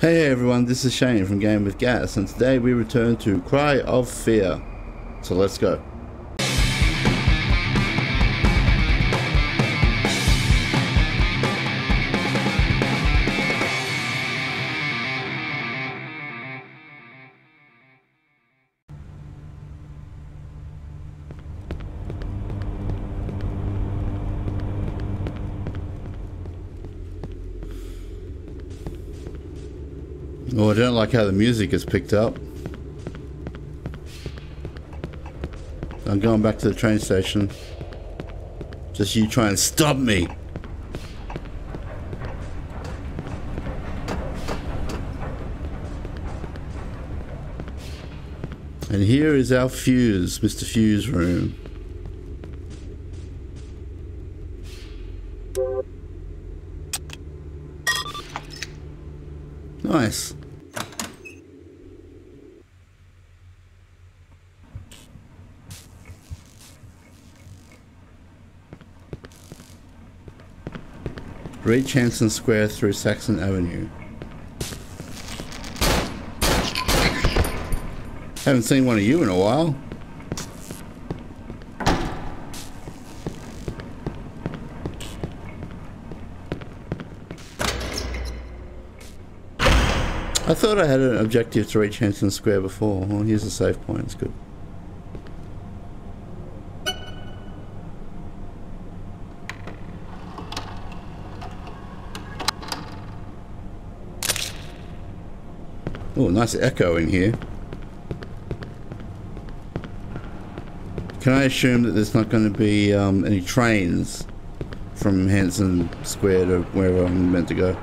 Hey everyone, this is Shane from Gaming with Gas, and today we return to Cry of Fear. So let's go. I don't like how the music is picked up. I'm going back to the train station. Just you try and stop me. And here is our fuse, Mr. Fuse room. Nice. Reach Hanson Square through Saxon Avenue. Haven't seen one of you in a while. I thought I had an objective to reach Hanson Square before. Well, here's a save point. It's good. Oh, nice echo in here. Can I assume that there's not going to be um, any trains from Hanson Square to wherever I'm meant to go?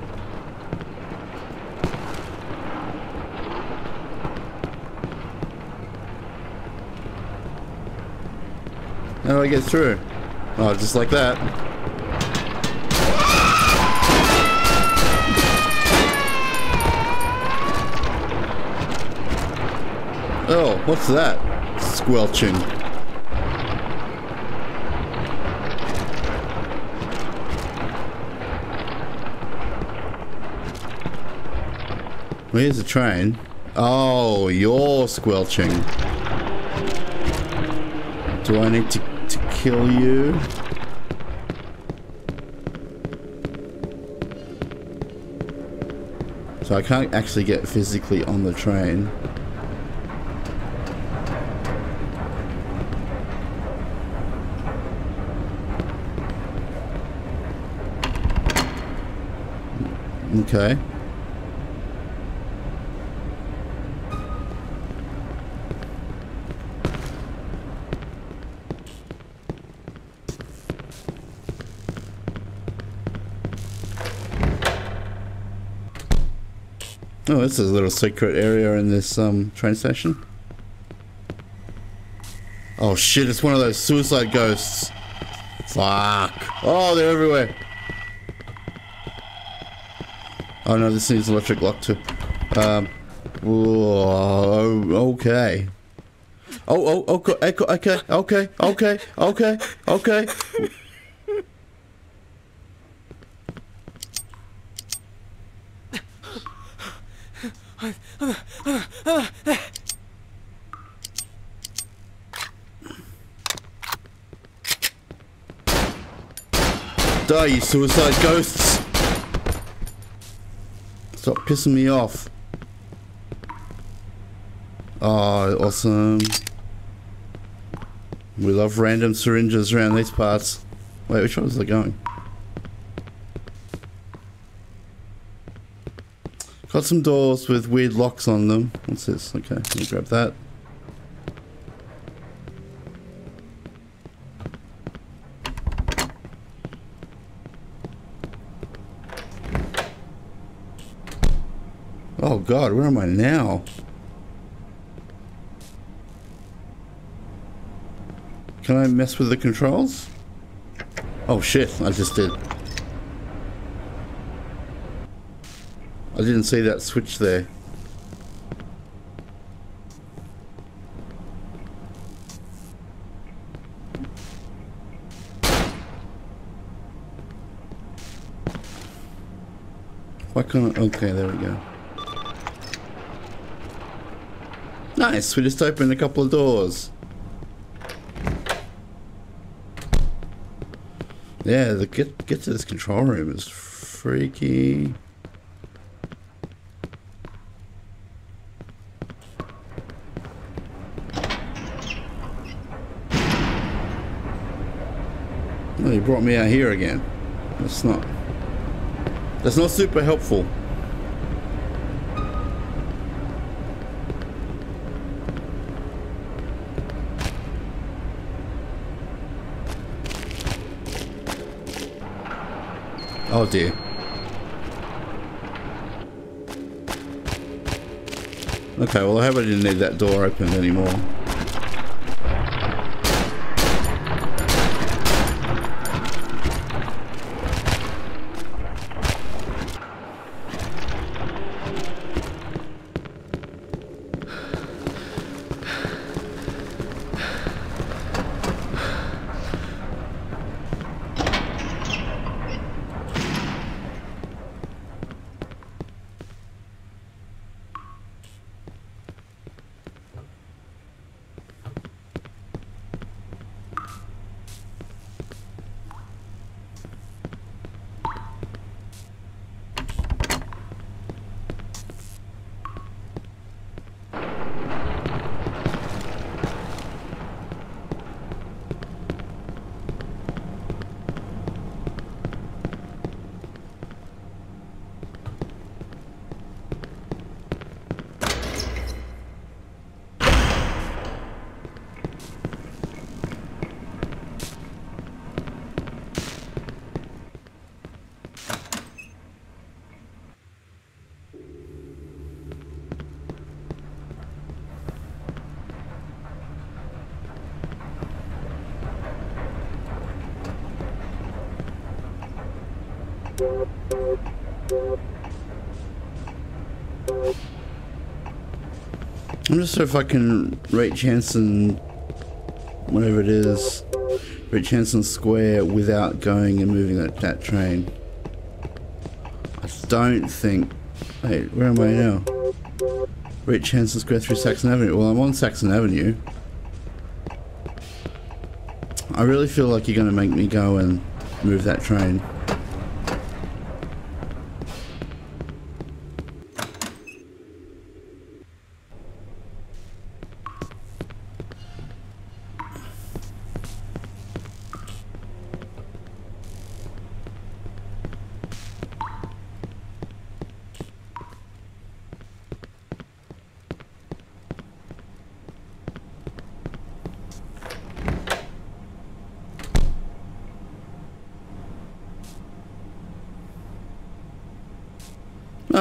How do I get through? Oh, just like that. Oh, what's that? Squelching. Where's the train? Oh, you're squelching. Do I need to, to kill you? So I can't actually get physically on the train. Okay. Oh, this is a little secret area in this um, train station. Oh shit, it's one of those suicide ghosts. Fuck. Oh, they're everywhere. Oh no, this needs electric lock too. Um, whoa, okay. Oh, oh, okay, okay, okay, okay, okay, okay. Die, you suicide ghosts! Stop pissing me off. Oh, awesome. We love random syringes around these parts. Wait, which one is it going? Got some doors with weird locks on them. What's this? Okay, let me grab that. God, where am I now? Can I mess with the controls? Oh shit, I just did. I didn't see that switch there. Why can't I? Okay, there we go. Nice, we just opened a couple of doors. Yeah, the get get to this control room is freaky. Well, you brought me out here again. That's not that's not super helpful. Oh dear. Okay, well I hope I didn't need that door opened anymore. I'm just so if I can reach Hanson, whatever it is, reach Hanson Square without going and moving that, that train. I don't think... Wait, where am I now? Reach Hanson Square through Saxon Avenue. Well, I'm on Saxon Avenue. I really feel like you're going to make me go and move that train.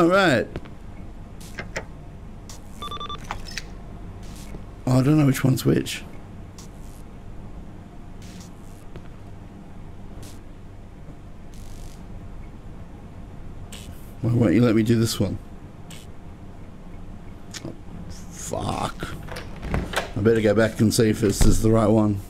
All right. Oh, I don't know which one's which. Why won't you let me do this one? Oh, fuck. I better go back and see if this is the right one.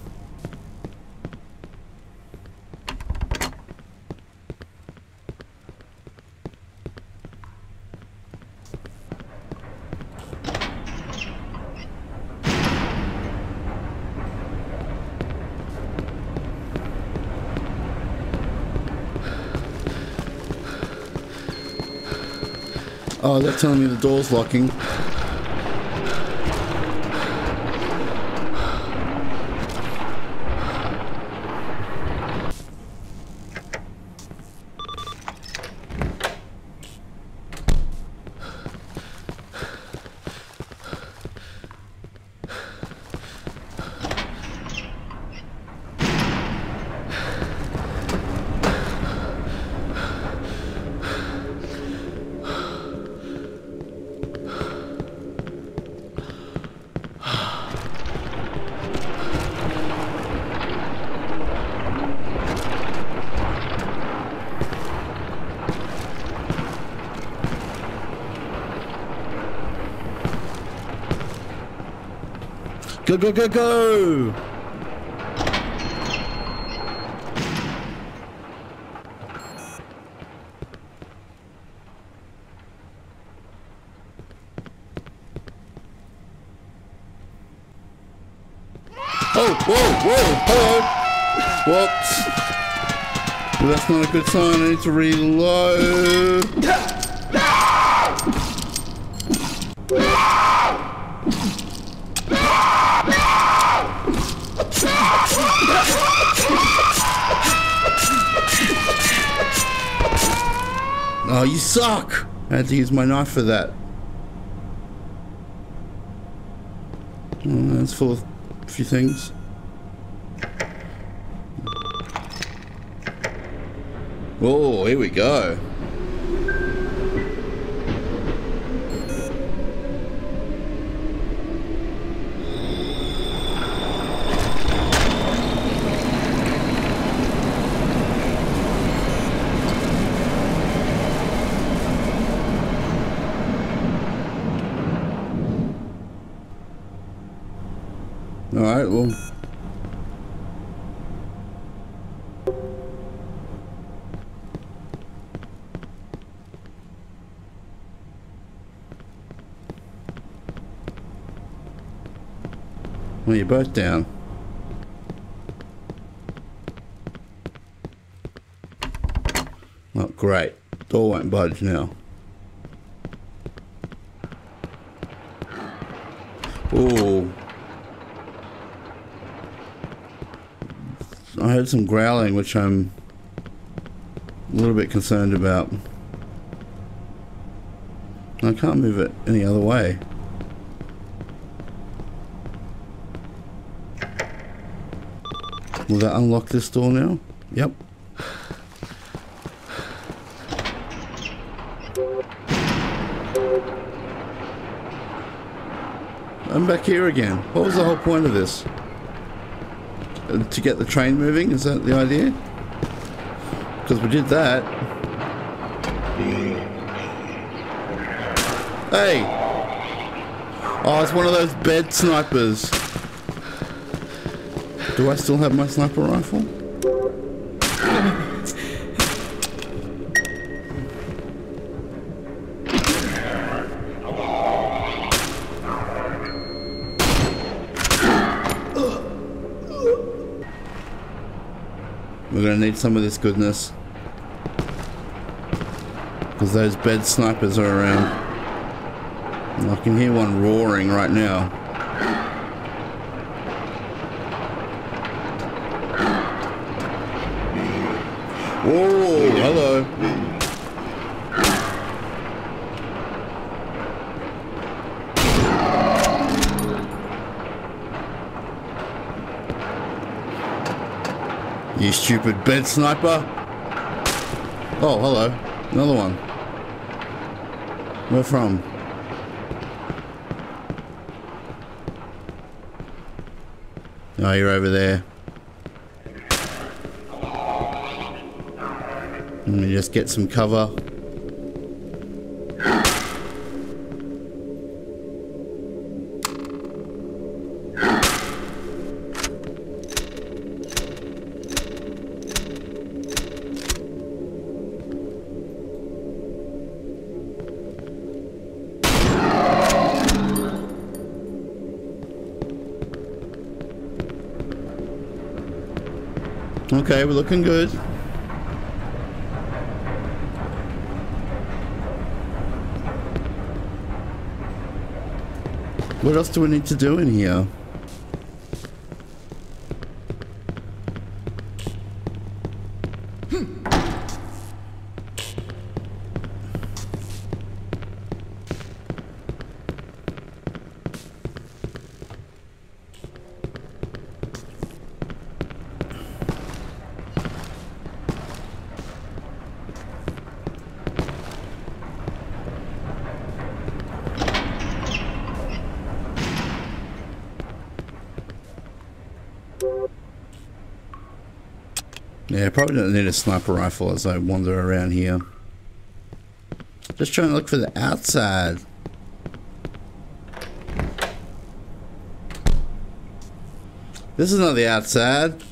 Oh, they're telling me the door's locking. Go, go, go, go! Oh, whoa, whoa, hello. Whoops. Well, that's not a good sign. I need to reload. Oh, you suck! I had to use my knife for that. Oh, that's full of a few things. Oh, here we go. All right, well. You're both down. Oh, great. Door won't budge now. Ooh. I heard some growling, which I'm a little bit concerned about. I can't move it any other way. Will that unlock this door now? Yep. I'm back here again. What was the whole point of this? To get the train moving? Is that the idea? Because we did that. Hey! Oh, it's one of those bed snipers. Do I still have my sniper rifle? Need some of this goodness. Because those bed snipers are around. And I can hear one roaring right now. Whoa, hello. You stupid bed sniper. Oh, hello. Another one. Where from? Oh, you're over there. Let me just get some cover. We're looking good. What else do we need to do in here? Yeah, probably don't need a sniper rifle as I wander around here. Just trying to look for the outside. This is not the outside.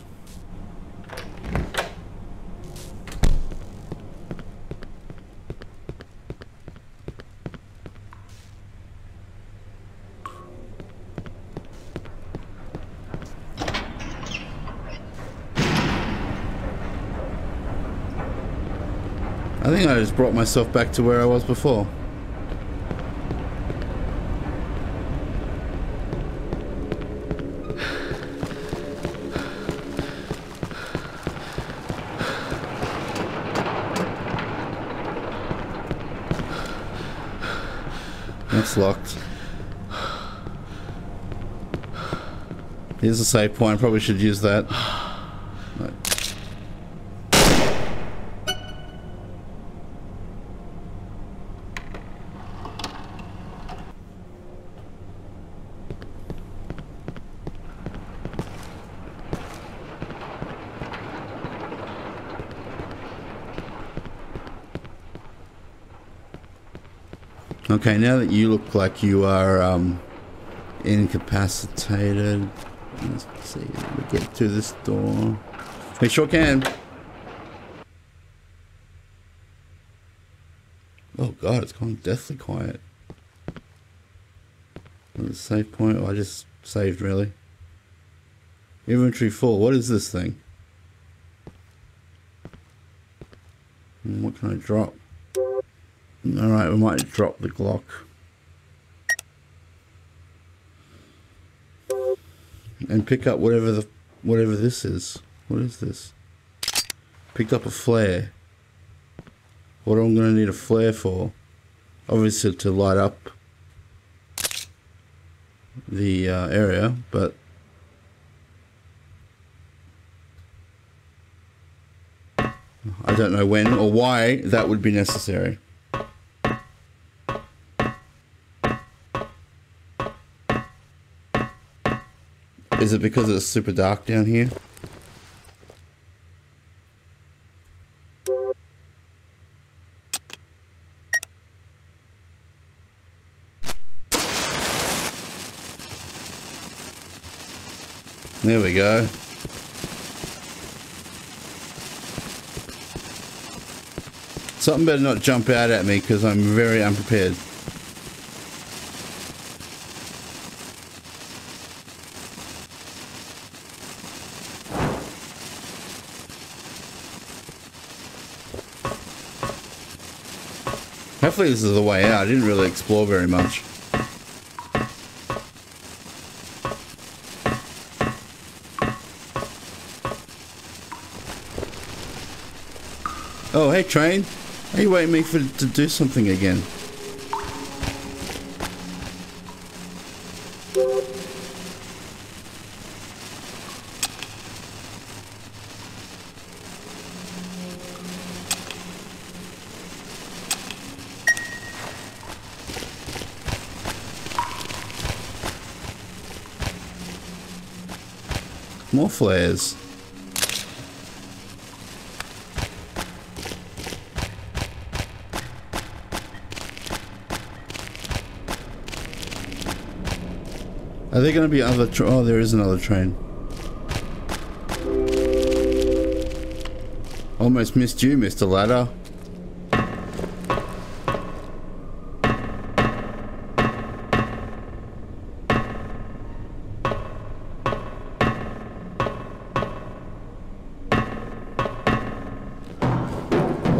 I think I just brought myself back to where I was before. That's locked. Here's a save point. Probably should use that. Okay, now that you look like you are um, incapacitated, let's see, if we get to this door. We sure can. Oh god, it's gone deathly quiet. The save point, oh, I just saved really. Inventory full, what is this thing? Hmm, what can I drop? Alright, we might drop the Glock. And pick up whatever the whatever this is. What is this? Picked up a flare. What am I gonna need a flare for? Obviously to light up the uh, area, but I don't know when or why that would be necessary. Is it because it's super dark down here? There we go. Something better not jump out at me because I'm very unprepared. Hopefully this is the way out. I didn't really explore very much. Oh, hey train. Are you waiting me for to do something again? Flares. Are there going to be other? oh, there is another train. Almost missed you, Mr. Ladder.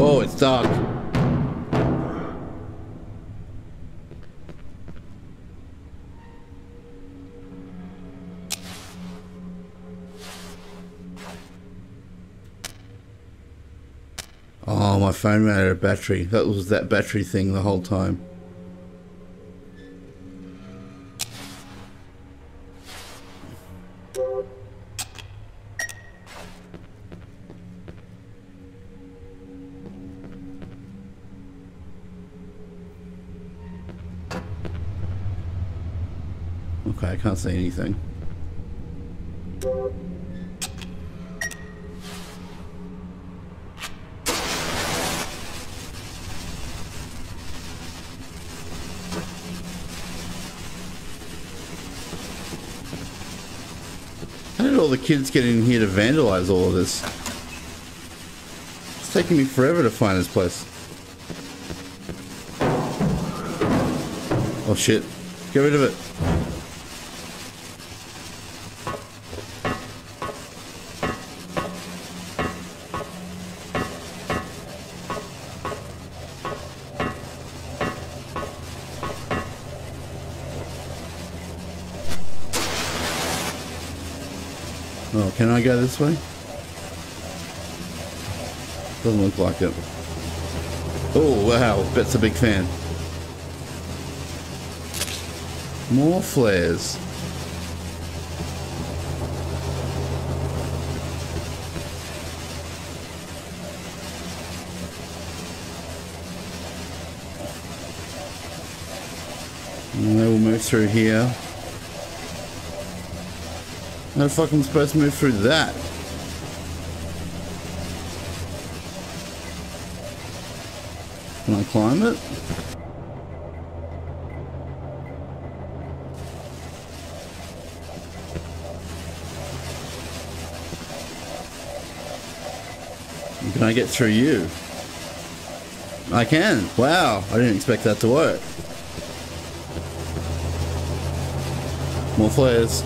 Oh, it's dark. Oh, my phone ran out of battery. That was that battery thing the whole time. Can't say anything. How did all the kids get in here to vandalize all of this? It's taking me forever to find this place. Oh shit. Get rid of it. Oh, can I go this way? Doesn't look like it. Oh, wow. Bet's a big fan. More flares. And they will move through here. How the fuck am supposed to move through that? Can I climb it? Can I get through you? I can. Wow, I didn't expect that to work. More flares.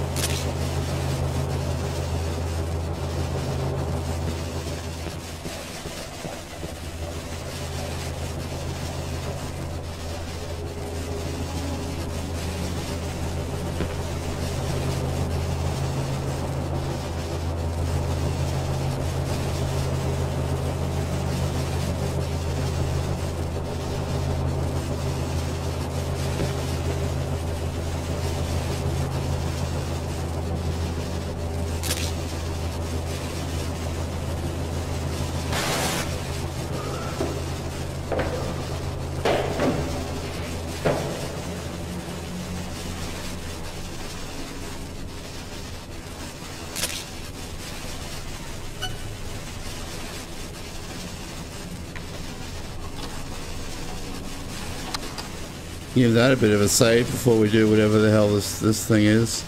Give that a bit of a save before we do whatever the hell this, this thing is.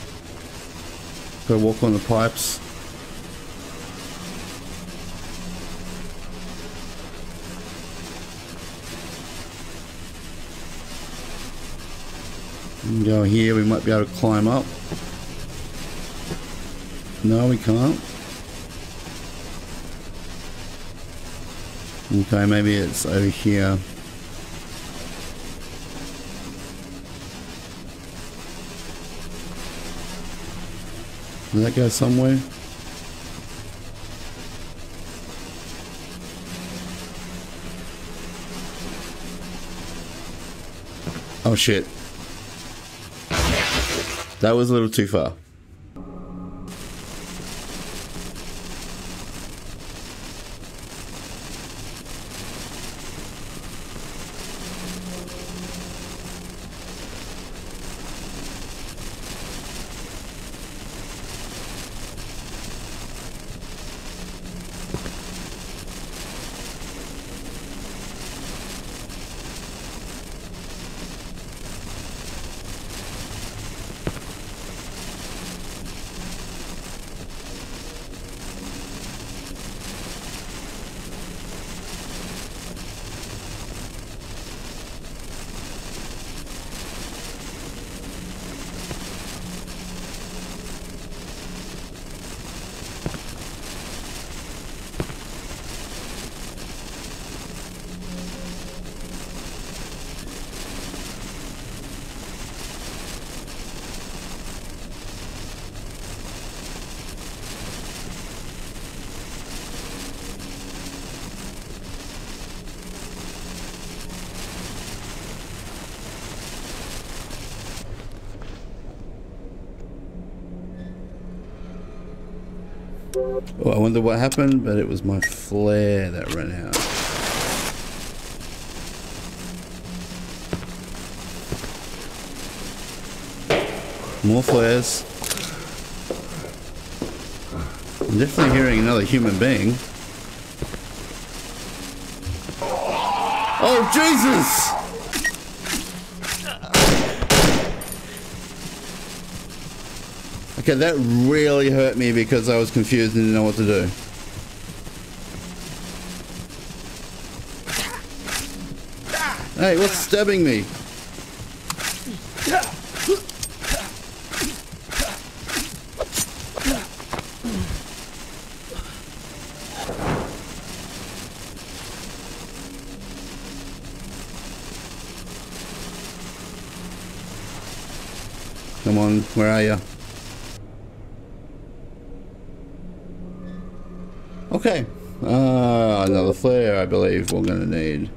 Gotta walk on the pipes. Go here, we might be able to climb up. No, we can't. Okay, maybe it's over here. Does that go somewhere? Oh shit. That was a little too far. Oh, I wonder what happened, but it was my flare that ran out. More flares. I'm definitely hearing another human being. Oh, Jesus! Okay, that really hurt me because I was confused and didn't know what to do. Hey, what's stabbing me? Come on, where are you? Okay. Uh, another flare, I believe we're going to need.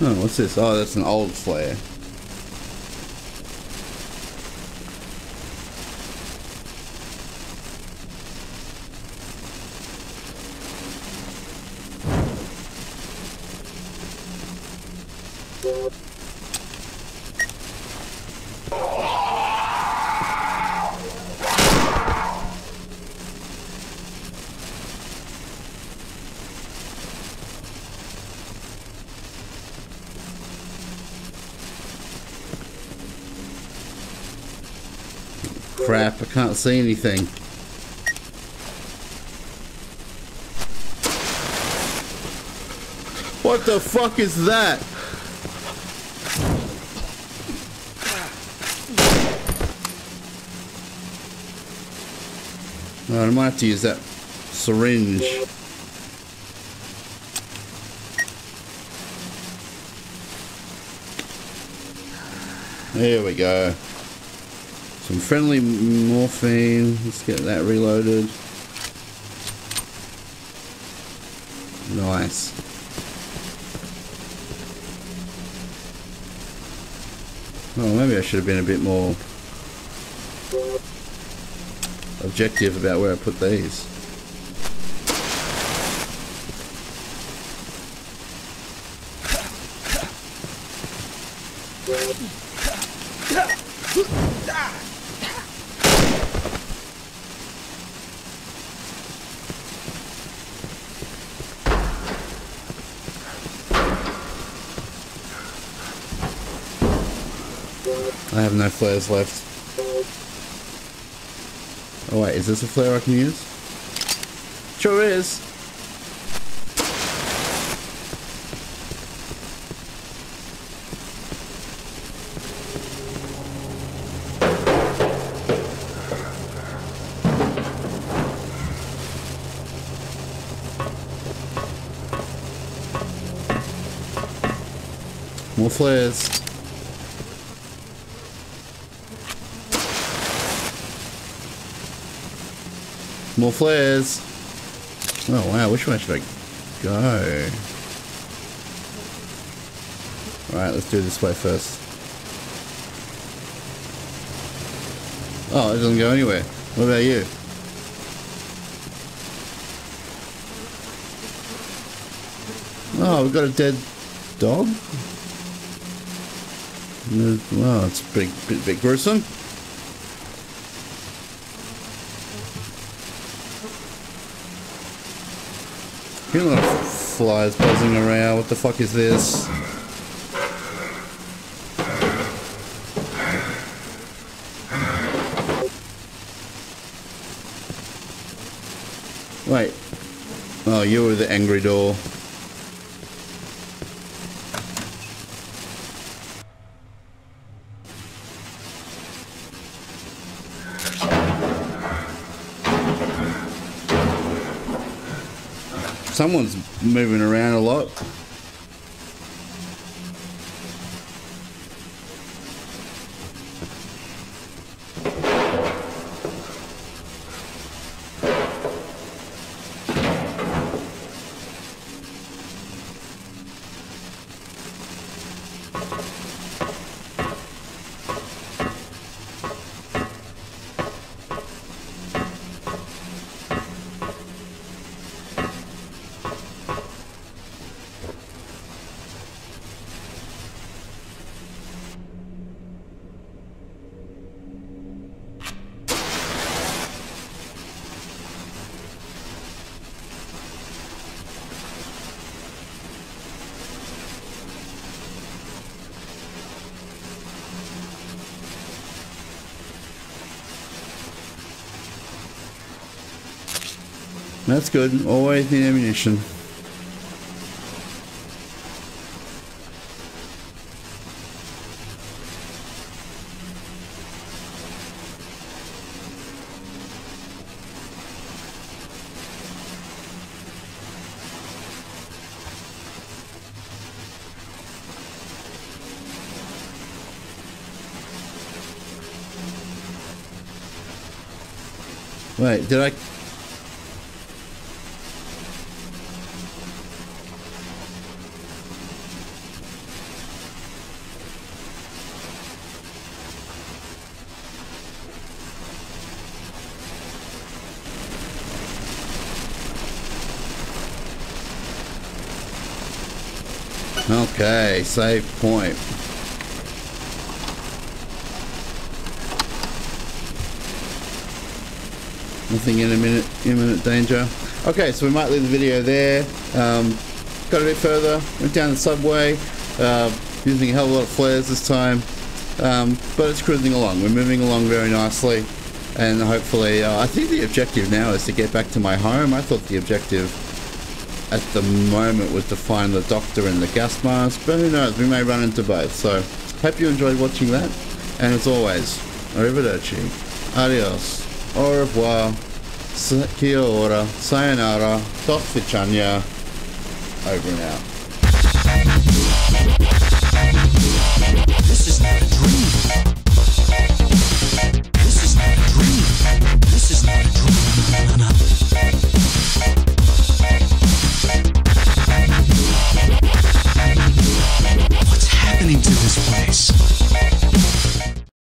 Oh, what's this? Oh, that's an old flare. Crap, I can't see anything. What the fuck is that? Oh, I might have to use that syringe. There we go. Friendly morphine. Let's get that reloaded. Nice. Oh, maybe I should have been a bit more objective about where I put these. Flares left. Oh wait, is this a flare I can use? Sure is. More flares. More flares. Oh wow, which way should I go? Alright, let's do this way first. Oh, it doesn't go anywhere. What about you? Oh, we've got a dead dog? Wow, it's a bit, bit, bit gruesome. Hear a lot of flies buzzing around. What the fuck is this? Wait. Oh, you were the angry door. Someone's moving around a lot. That's good. Always need ammunition. Wait, did I save point. Nothing in imminent, imminent danger. Okay, so we might leave the video there. Um, got a bit further, went down the subway, uh, using a hell of a lot of flares this time. Um, but it's cruising along. We're moving along very nicely. And hopefully, uh, I think the objective now is to get back to my home. I thought the objective at the moment was to find the doctor and the gas mask, but who knows, we may run into both. So, hope you enjoyed watching that. And as always, arrivederci, adios, au revoir, kia ora, sayonara, do sviđanja, over and out. This is not a dream.